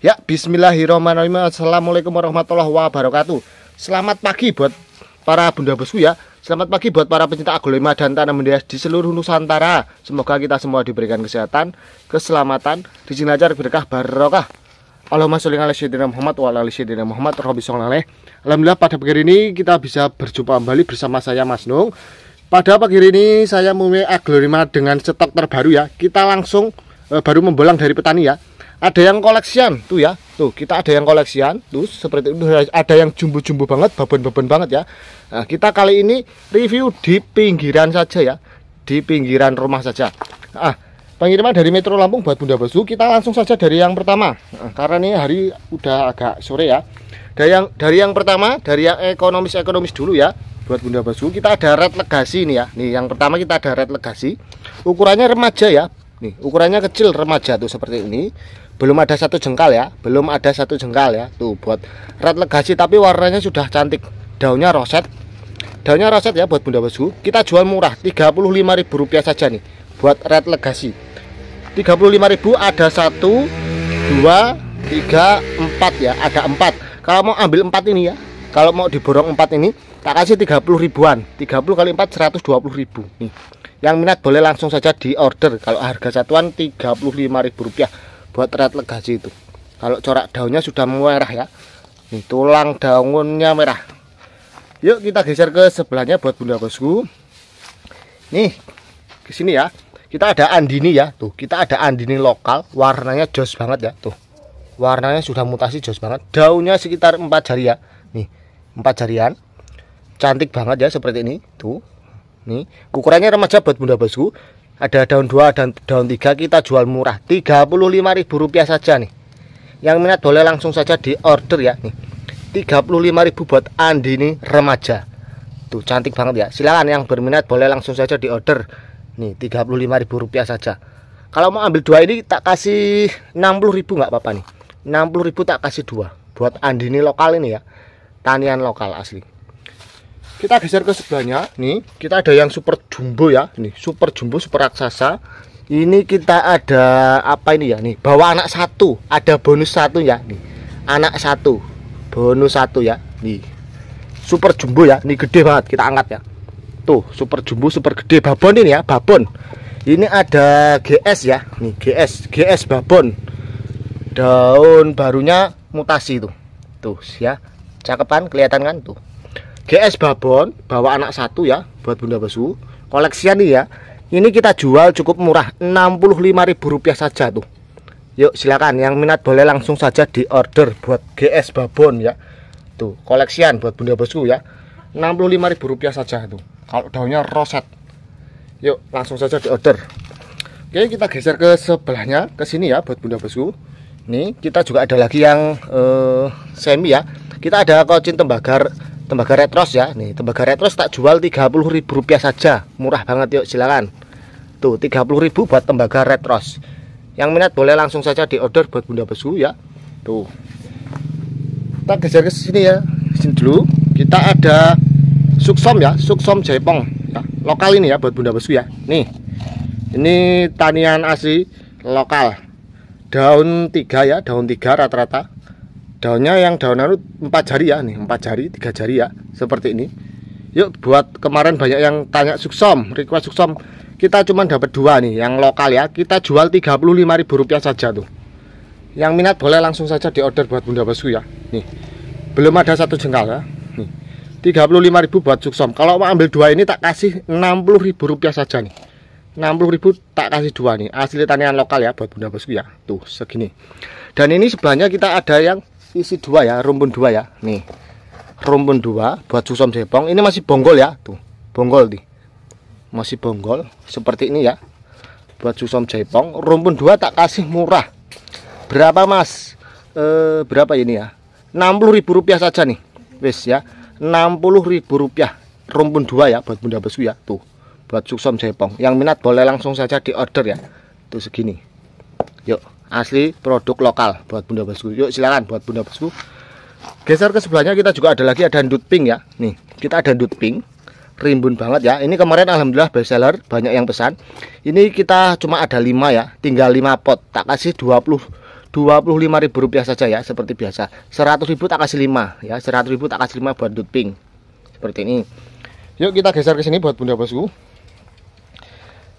Ya, bismillahirrahmanirrahim. Assalamualaikum warahmatullahi wabarakatuh. Selamat pagi buat para bunda bosku ya. Selamat pagi buat para pencinta aglonema dan tanaman hias di seluruh Nusantara. Semoga kita semua diberikan kesehatan, keselamatan, rezeki lancar, berkah, barokah. Allahumma sholli ala sayyidina Muhammad wa ala ali sayyidina Muhammad Rabbi Alhamdulillah pada pagi ini kita bisa berjumpa kembali bersama saya Mas Nung. Pada pagi ini saya memulai aglonema dengan stok terbaru ya. Kita langsung eh, baru membolang dari petani ya ada yang koleksian tuh ya. Tuh kita ada yang koleksian. Tuh seperti itu. Ada yang jumbo-jumbo banget babon-babon banget ya. Nah, kita kali ini review di pinggiran saja ya. Di pinggiran rumah saja. Ah pengiriman dari Metro Lampung buat Bunda Bosu kita langsung saja dari yang pertama. Nah, karena ini hari udah agak sore ya. Dari yang dari yang pertama dari yang ekonomis ekonomis dulu ya buat Bunda Bosu kita ada red legasi ini ya. Nih yang pertama kita ada red legasi. Ukurannya remaja ya. Nih ukurannya kecil remaja tuh seperti ini belum ada satu jengkal ya belum ada satu jengkal ya. Tuh buat red legasi tapi warnanya sudah cantik. Daunnya roset. Daunnya roset ya buat bunda bosku. Kita jual murah Rp35.000 saja nih buat red legasi. Rp35.000 ada satu dua tiga empat ya ada empat. Kalau mau ambil empat ini ya kalau mau diborong empat ini tak kasih 30 ribuan. 30 kali 4 120 ribu. Nih yang minat boleh langsung saja di order. Kalau harga satuan Rp35.000 buat red legasi itu. Kalau corak daunnya sudah merah ya. Nih tulang daunnya merah. Yuk kita geser ke sebelahnya buat bunda bosku. Nih ke sini ya. Kita ada andini ya. Tuh kita ada andini lokal. Warnanya jos banget ya. Tuh warnanya sudah mutasi jos banget. Daunnya sekitar empat jari ya. Nih empat jarian. Cantik banget ya seperti ini. Tuh nih. Ukurannya remaja buat bunda bosku ada daun 2 dan daun 3 kita jual murah. Rp35.000 saja nih. Yang minat boleh langsung saja di order ya nih. Rp35.000 buat Andi nih remaja. Tuh cantik banget ya. Silakan yang berminat boleh langsung saja di order nih Rp35.000 saja. Kalau mau ambil dua ini tak kasih Rp60.000 nggak apa-apa nih. Rp60.000 tak kasih dua. Buat Andi nih lokal ini ya. Tanian lokal asli kita geser ke sebelahnya. Nih kita ada yang super jumbo ya. Ini super jumbo super raksasa. Ini kita ada apa ini ya? Nih bawa anak satu. Ada bonus satu ya. Nih anak satu. Bonus satu ya. Nih super jumbo ya. Ini gede banget. Kita angkat ya. Tuh super jumbo super gede. Babon ini ya babon. Ini ada GS ya. Nih GS GS babon. Daun barunya mutasi tuh. Tuh ya. Cakepan kelihatan kan? Tuh GS Babon bawa anak satu ya buat Bunda Besu koleksian nih ya. Ini kita jual cukup murah Rp65.000 saja tuh. Yuk silakan. Yang minat boleh langsung saja di order buat GS Babon ya. Tuh koleksian buat Bunda Bosku ya. Rp65.000 saja tuh. Kalau daunnya roset. Yuk langsung saja di order oke kita geser ke sebelahnya ke sini ya buat Bunda Bosku nih kita juga ada lagi yang uh, semi ya. Kita ada kocin tembagar tembaga retros ya. Nih tembaga retros tak jual Rp30.000 saja. Murah banget yuk silakan. Tuh Rp30.000 buat tembaga retros. Yang minat boleh langsung saja di order buat bunda besu ya. Tuh. Kita geser ke sini ya. Sini dulu. Kita ada suksom ya. Suksom jaipong ya. lokal ini ya buat bunda besu ya. Nih. Ini tanian asli lokal. Daun tiga ya. Daun tiga rata-rata daunnya yang daun anu empat jari ya nih. Empat jari tiga jari ya seperti ini. Yuk buat kemarin banyak yang tanya suksom request suksom. Kita cuma dapat dua nih yang lokal ya. Kita jual Rp35.000 saja tuh. Yang minat boleh langsung saja di order buat bunda bosku ya. Nih belum ada satu jengkal ya. Nih 35.000 buat suksom. Kalau mau ambil dua ini tak kasih Rp60.000 saja nih. 60.000 tak kasih dua nih. Asli tanian lokal ya buat bunda bosku ya. Tuh segini. Dan ini sebelahnya kita ada yang isi dua ya rumpun dua ya. Nih rumpun dua buat susom cepong ini masih bonggol ya tuh. Bonggol nih masih bonggol seperti ini ya. Buat susom cepong rumpun dua tak kasih murah. Berapa mas? E, berapa ini ya? 60.000 rupiah saja nih. Wes ya 60.000 rupiah rumpun dua ya buat bunda besu ya tuh. Buat susom cepong yang minat boleh langsung saja di order ya. Tuh segini. Yuk asli produk lokal buat bunda bosku yuk silakan buat bunda bosku geser ke sebelahnya kita juga ada lagi ada ndut pink ya. Nih kita ada ndut pink. Rimbun banget ya. Ini kemarin alhamdulillah best seller banyak yang pesan. Ini kita cuma ada lima ya tinggal lima pot. Tak kasih 20 Rp25.000 saja ya seperti biasa. 100.000 tak kasih 5 ya 100.000 tak kasih 5 buat dut pink. Seperti ini. Yuk kita geser ke sini buat bunda bosku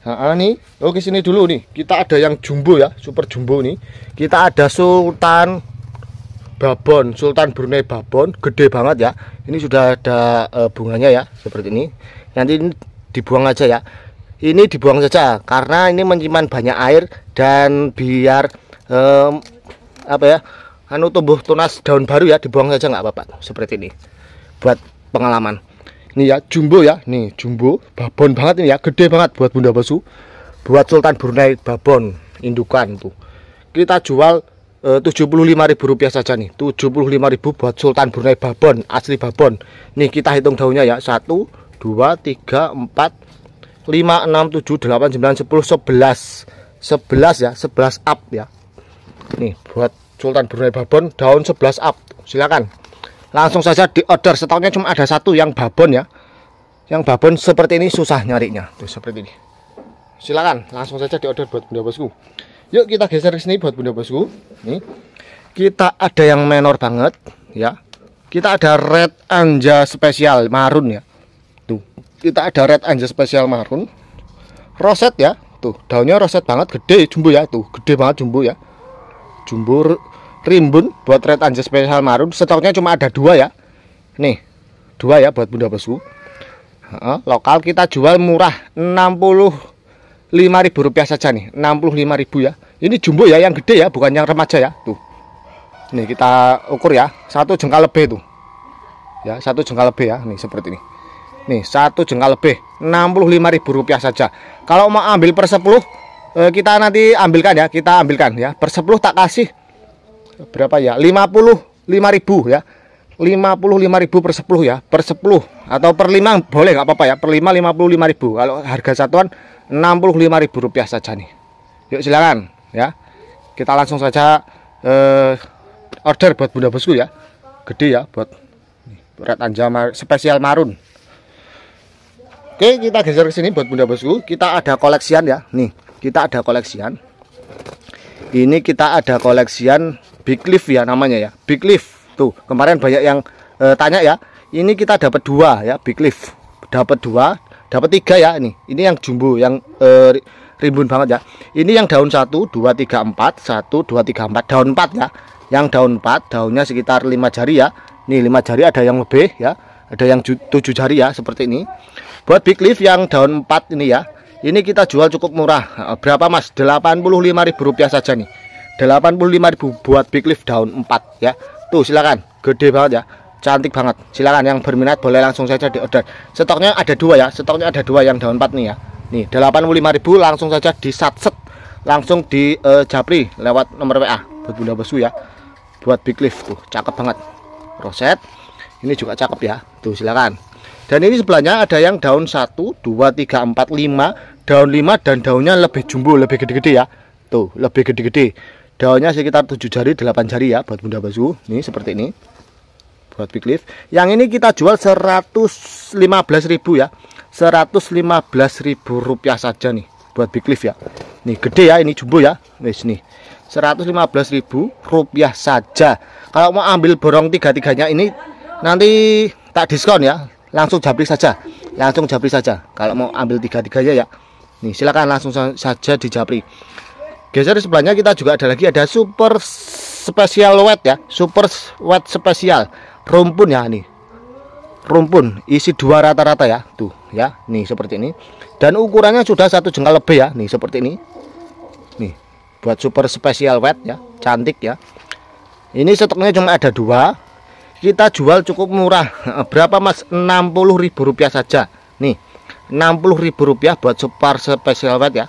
Nah, nih, oke sini dulu nih. Kita ada yang jumbo ya, super jumbo nih. Kita ada Sultan Babon, Sultan Brunei Babon, gede banget ya. Ini sudah ada e, bunganya ya, seperti ini. Nanti ini dibuang aja ya. Ini dibuang saja karena ini menyimpan banyak air dan biar e, apa ya? Anu tumbuh tunas daun baru ya, dibuang saja nggak apa-apa. Seperti ini. Buat pengalaman ini ya jumbo ya. Nih jumbo. Babon banget ini ya. Gede banget buat bunda basu. Buat sultan Brunei babon indukan tuh kita jual eh, Rp75.000 rupiah saja nih. Rp75.000 buat sultan Brunei babon asli babon. Nih kita hitung daunnya ya. 1 2 3 4 5 6 7 8 9 10 11 11 ya 11 up ya. Nih buat sultan Brunei babon daun 11 up. Silakan langsung saja di order stoknya cuma ada satu yang babon ya. Yang babon seperti ini susah nyarinya. Tuh seperti ini. Silakan langsung saja di order buat bunda bosku. Yuk kita geser ke sini buat bunda bosku. Nih. Kita ada yang menor banget ya. Kita ada red anja spesial marun ya. Tuh kita ada red anja spesial marun. Roset ya. Tuh daunnya roset banget. Gede jumbo ya. Tuh gede banget jumbo ya. Jumbo rimbun buat red anja spesial marun. Stoknya cuma ada dua ya. Nih dua ya buat bunda bosku. Lokal kita jual murah 65.000 rupiah saja nih 65.000 ya. Ini jumbo ya yang gede ya bukan yang remaja ya. Tuh nih kita ukur ya satu jengkal lebih tuh. Ya satu jengkal lebih ya nih seperti ini. Nih satu jengkal lebih 65.000 rupiah saja. Kalau mau ambil per 10 eh, kita nanti ambilkan ya kita ambilkan ya. Per 10 tak kasih berapa ya? 55.000 ya. 55.000 per 10 ya. Per 10 atau per 5 boleh nggak apa-apa ya. Per 5 55.000 kalau harga satuan 65.000 rupiah saja nih. Yuk silakan ya. Kita langsung saja eh, order buat bunda bosku ya. Gede ya buat red anjama spesial marun. Oke kita geser ke sini buat bunda bosku. Kita ada koleksian ya. Nih kita ada koleksian ini kita ada koleksian big leaf ya namanya ya. Big leaf. Tuh kemarin banyak yang e, tanya ya. Ini kita dapat dua ya big leaf. Dapat dua dapat tiga ya ini. Ini yang jumbo yang e, rimbun banget ya. Ini yang daun satu dua tiga empat. Satu dua tiga empat. Daun empat ya. Yang daun empat daunnya sekitar lima jari ya. Nih lima jari ada yang lebih ya. Ada yang tujuh jari ya seperti ini. Buat big leaf yang daun empat ini ya ini kita jual cukup murah. Berapa mas? Rp85.000 saja nih. 85.000 buat big leaf daun 4 ya. Tuh silakan. Gede banget ya. Cantik banget. Silakan yang berminat boleh langsung saja di order stoknya ada dua ya. Stoknya ada dua yang daun 4 nih ya. Nih 85.000 langsung saja di satset langsung di uh, japri lewat nomor WA buat bunda besu ya. Buat big leaf tuh cakep banget. Roset. Ini juga cakep ya. Tuh silakan dan ini sebelahnya ada yang daun 1 2 3 4 5 daun 5 dan daunnya lebih jumbo lebih gede-gede ya. Tuh lebih gede-gede. Daunnya sekitar 7 jari 8 jari ya buat bunda basu. Ini seperti ini buat big leaf. Yang ini kita jual 115.000 ya. 115.000 rupiah saja nih buat big leaf ya. Nih gede ya ini jumbo ya. Wes nih 115.000 rupiah saja. Kalau mau ambil borong tiga-tiganya ini nanti tak diskon ya langsung japri saja. Langsung japri saja. Kalau mau ambil tiga-tiganya ya nih silakan langsung saja di japri geser di sebelahnya kita juga ada lagi ada super spesial wet ya. Super wet spesial. Rumpun ya nih. Rumpun isi dua rata-rata ya. Tuh ya. Nih seperti ini. Dan ukurannya sudah satu jengkal lebih ya. Nih seperti ini. Nih buat super spesial wet ya. Cantik ya. Ini stoknya cuma ada dua kita jual cukup murah. Berapa mas? Rp60.000 saja. Nih Rp60.000 buat super spesial wet ya.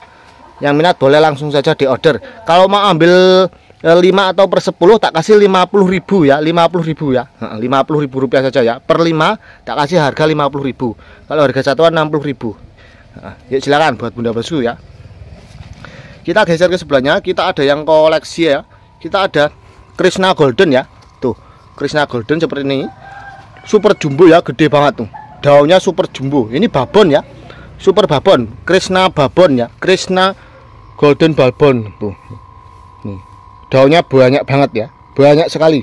Yang minat boleh langsung saja di order kalau mau ambil 5 eh, atau per 10 tak kasih 50.000 ya. 50.000 ya. 50.000 rupiah saja ya. Per 5 tak kasih harga 50.000 kalau harga satuan 60.000 nah, ya silakan buat bunda basu ya. Kita geser ke sebelahnya. Kita ada yang koleksi ya. Kita ada Krishna Golden ya Krishna Golden seperti ini. Super jumbo ya gede banget tuh. Daunnya super jumbo. Ini babon ya. Super babon. Krishna babon ya. Krishna golden balbon tuh. Nih. Daunnya banyak banget ya. Banyak sekali.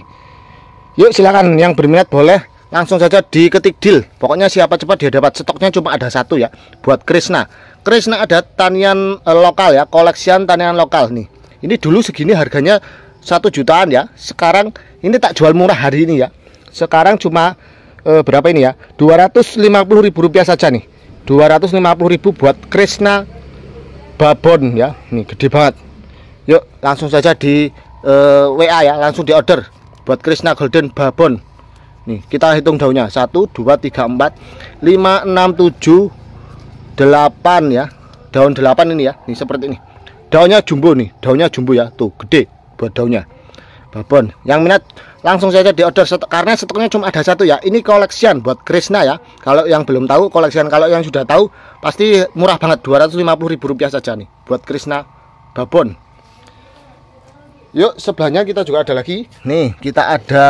Yuk silakan. Yang berminat boleh langsung saja diketik deal. Pokoknya siapa cepat dia dapat. Stoknya cuma ada satu ya buat Krishna. Krishna ada tanian eh, lokal ya. Koleksian tanian lokal nih. Ini dulu segini harganya satu jutaan ya. Sekarang ini tak jual murah hari ini ya sekarang cuma eh, berapa ini ya 250 ribu rupiah saja nih 250 ribu buat Krishna babon ya nih gede banget yuk langsung saja di eh, WA ya langsung di order buat Krishna Golden babon Nih, kita hitung daunnya. 1 2 3 4 5 6 7 8 ya. Daun 8 ini ya. Nih seperti ini. Daunnya jumbo nih, daunnya jumbo ya. Tuh, gede buat daunnya. Babon. Yang minat langsung saja di order stok, karena stoknya cuma ada satu ya. Ini koleksian buat Krishna ya. Kalau yang belum tahu koleksian, kalau yang sudah tahu pasti murah banget 250 ribu rupiah saja nih buat Krishna babon. Yuk sebelahnya kita juga ada lagi. Nih kita ada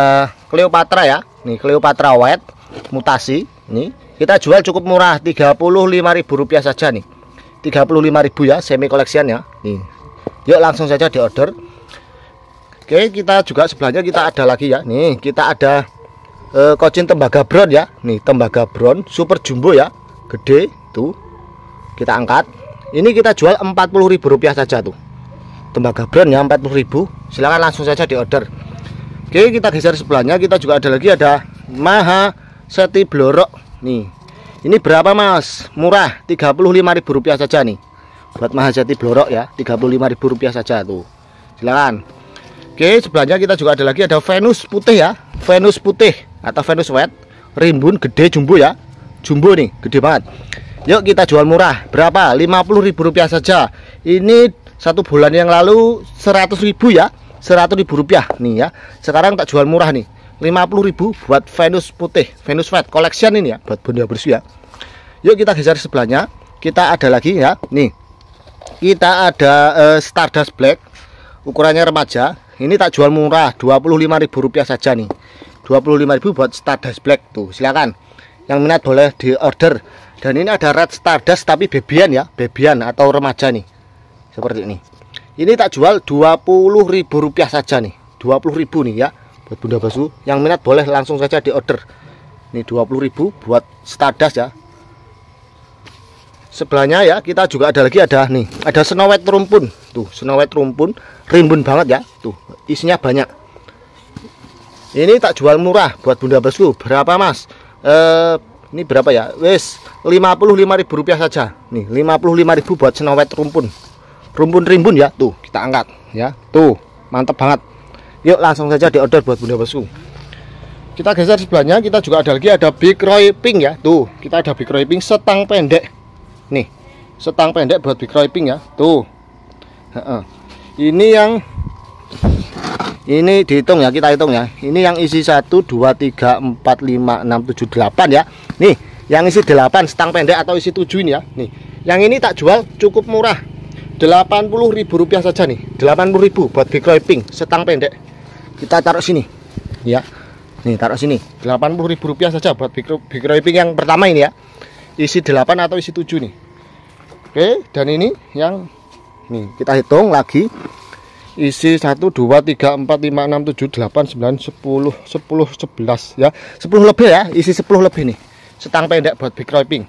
Cleopatra ya. Nih Cleopatra white mutasi. Nih kita jual cukup murah 35.000 rupiah saja nih. 35.000 ya semi koleksian ya. Nih. Yuk langsung saja di order. Oke kita juga sebelahnya kita ada lagi ya. Nih kita ada uh, kocin tembaga brown ya. Nih tembaga brown super jumbo ya. Gede tuh. Kita angkat. Ini kita jual 40.000 rupiah saja tuh tembaga brand ya 40.000 silahkan langsung saja di order oke kita geser sebelahnya kita juga ada lagi ada Maha Seti Blorok nih ini berapa mas murah 35.000 rupiah saja nih buat Maha Seti Blorok ya 35.000 rupiah saja tuh silahkan oke sebelahnya kita juga ada lagi ada Venus putih ya. Venus putih atau Venus white rimbun gede jumbo ya. Jumbo nih gede banget. Yuk kita jual murah. Berapa? 50.000 rupiah saja. Ini satu bulan yang lalu 100 ribu ya. 100 ribu rupiah nih ya. Sekarang tak jual murah nih. 50 ribu buat Venus putih. Venus white collection ini ya buat bunda bersih ya. Yuk kita geser sebelahnya. Kita ada lagi ya. Nih. Kita ada uh, Stardust Black. Ukurannya remaja ini tak jual murah 25.000 rupiah saja nih. 25.000 buat Stardust Black tuh silakan. Yang minat boleh di order dan ini ada Red Stardust tapi bebian ya bebian atau remaja nih. Seperti ini. Ini tak jual Rp20.000 saja nih Rp20.000 nih ya buat bunda basu. Yang minat boleh langsung saja di order ini Rp20.000 buat Stardust ya sebelahnya ya kita juga ada lagi ada nih ada White rumpun. Tuh White rumpun rimbun banget ya. Tuh isinya banyak. Ini tak jual murah buat bunda basu berapa mas? Eh, ini berapa ya? Wes Rp55.000 saja. Nih Rp55.000 buat White rumpun. Rumpun rimbun ya. Tuh kita angkat ya. Tuh mantap banget. Yuk langsung saja di order buat bunda besu kita geser sebelahnya kita juga ada lagi ada big roy pink ya. Tuh kita ada big roy pink setang pendek nih setang pendek buat big ya tuh ini yang ini dihitung ya kita hitung ya ini yang isi 1 2 3 4 5 6 7 8 ya nih yang isi 8 setang pendek atau isi 7 ini ya nih yang ini tak jual cukup murah Rp80.000 saja nih. Rp80.000 buat big pink setang pendek. Kita taruh sini. Ya. Nih, taruh sini. Rp80.000 saja buat big, big pink yang pertama ini ya. Isi 8 atau isi 7 nih. Oke, dan ini yang nih kita hitung lagi. Isi 1 2 3 4 5 6 7 8 9 10 10 11 ya. 10 lebih ya, isi 10 lebih nih. Setang pendek buat big pink.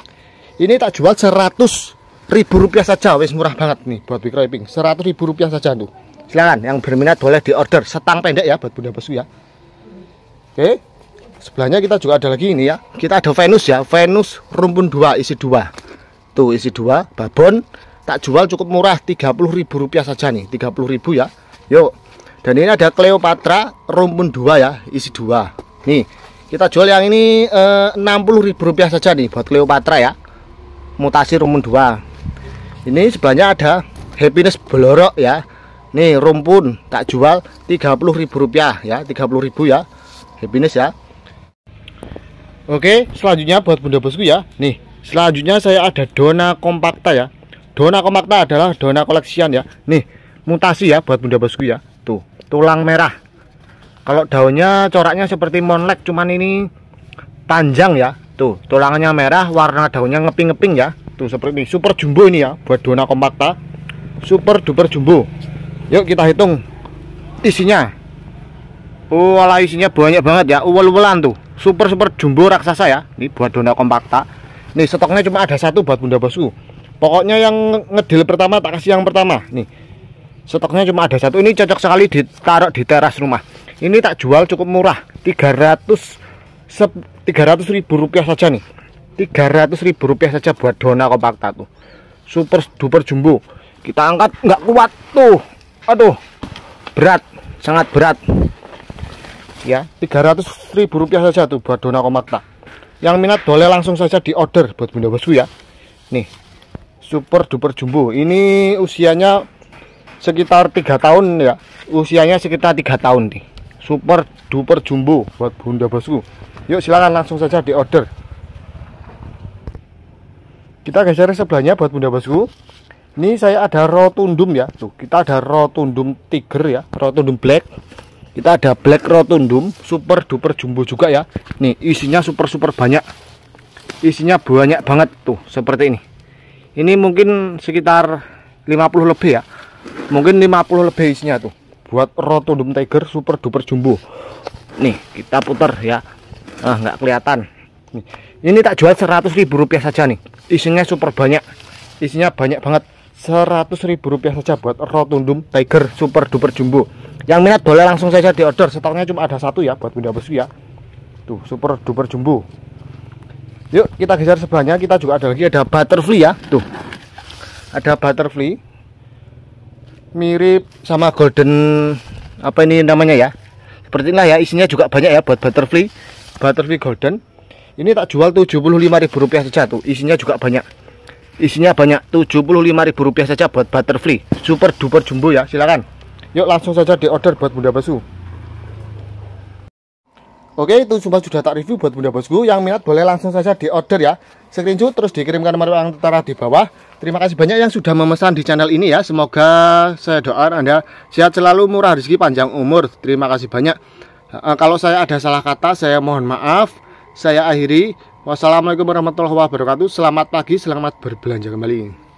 Ini tak jual 100 ribu rupiah saja wis murah banget nih buat big pink seratus ribu rupiah saja tuh silakan yang berminat boleh di order setang pendek ya buat bunda besu ya oke sebelahnya kita juga ada lagi ini ya. Kita ada Venus ya. Venus rumpun dua isi dua. Tuh isi dua babon. Tak jual cukup murah ribu rupiah saja nih ribu ya. Yuk. Dan ini ada Cleopatra rumpun dua ya isi dua. Nih kita jual yang ini eh, ribu rupiah saja nih buat Cleopatra ya. Mutasi rumpun dua. Ini sebelahnya ada happiness belorok ya. Nih rumpun tak jual Rp30.000 ya Rp30.000 ya. Happiness ya Oke selanjutnya buat bunda bosku ya. Nih selanjutnya saya ada dona kompakta ya. Dona kompakta adalah dona koleksian ya. Nih mutasi ya buat bunda bosku ya. Tuh tulang merah. Kalau daunnya coraknya seperti monlek cuman ini panjang ya. Tuh tulangannya merah warna daunnya ngeping-ngeping ya. Tuh seperti ini. Super jumbo ini ya buat dona kompakta super duper jumbo. Yuk kita hitung isinya. Oh isinya banyak banget ya. Uwel-uwelan tuh super super jumbo raksasa ya. Ini buat dona kompakta. Nih stoknya cuma ada satu buat bunda bosku. Pokoknya yang ngedil pertama tak kasih yang pertama. Nih stoknya cuma ada satu. Ini cocok sekali ditaruh di teras rumah. Ini tak jual cukup murah. 300 300 ribu rupiah saja nih. 300 ribu rupiah saja buat dona kompakta tuh. Super duper jumbo. Kita angkat nggak kuat tuh. Aduh berat sangat berat ya. 300 ribu rupiah saja tuh buat dona kompakta yang minat boleh langsung saja di order buat bunda bosku ya. Nih super duper jumbo. Ini usianya sekitar tiga tahun ya. Usianya sekitar tiga tahun nih. Super duper jumbo buat bunda bosku. Yuk silahkan langsung saja di order kita geser sebelahnya buat bunda bosku. Ini saya ada rotundum ya. Tuh kita ada rotundum tiger ya. Rotundum black kita ada black rotundum super duper jumbo juga ya. Nih isinya super super banyak. Isinya banyak banget tuh seperti ini. Ini mungkin sekitar 50 lebih ya. Mungkin 50 lebih isinya tuh. Buat rotundum tiger super duper jumbo. Nih kita putar ya. Ah nggak kelihatan. Ini tak jual 100 ribu rupiah saja nih. Isinya super banyak. Isinya banyak banget 100 ribu rupiah saja buat rotundum tiger super duper jumbo. Yang minat boleh langsung saja di order stoknya cuma ada satu ya buat bunda besu ya. Tuh super duper jumbo. Yuk kita geser sebelahnya. Kita juga ada lagi ada butterfly ya. Tuh ada butterfly. Mirip sama golden apa ini namanya ya? Seperti inilah ya isinya juga banyak ya buat butterfly. Butterfly golden. Ini tak jual rp rupiah saja tuh isinya juga banyak isinya banyak rp rupiah saja buat butterfly super duper jumbo ya silakan Yuk langsung saja di order buat Bunda Basu. Oke, itu semua sudah tak review buat Bunda Bosku. Yang minat boleh langsung saja di order ya. Screenshot terus dikirimkan nomor yang tertera di bawah. Terima kasih banyak yang sudah memesan di channel ini ya. Semoga saya doa Anda sehat selalu, murah rezeki, panjang umur. Terima kasih banyak. Uh, kalau saya ada salah kata, saya mohon maaf. Saya akhiri. Wassalamualaikum warahmatullahi wabarakatuh. Selamat pagi, selamat berbelanja kembali.